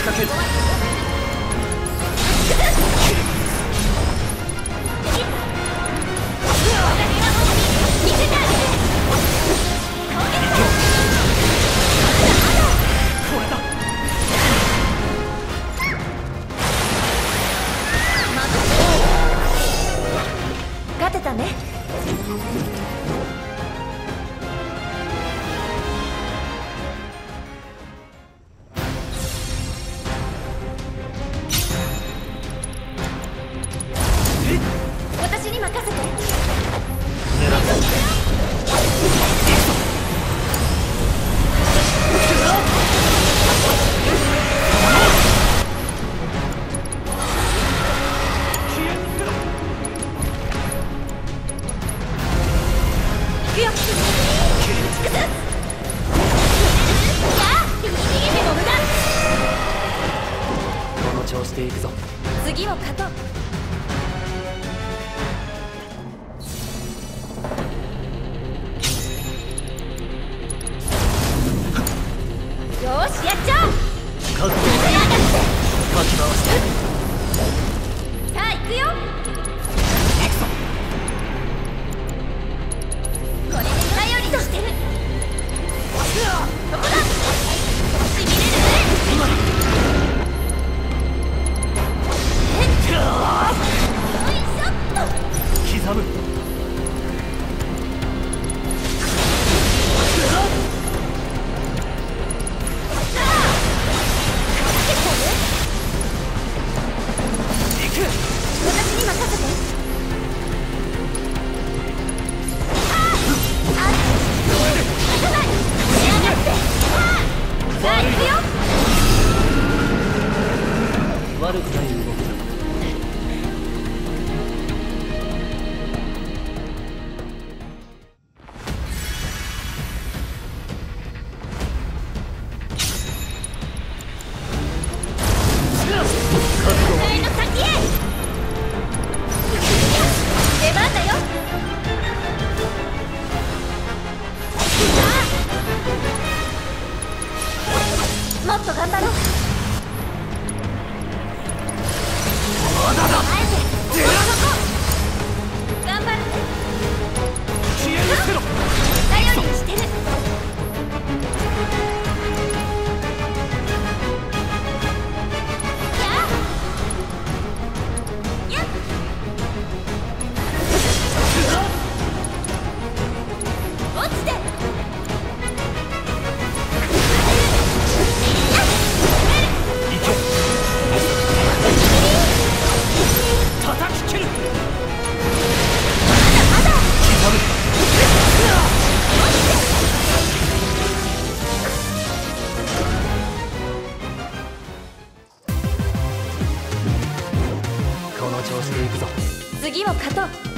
仕掛ける。勝てたね。この調子でくぞ。次を勝とう。let it go. していくぞ。次を勝とう。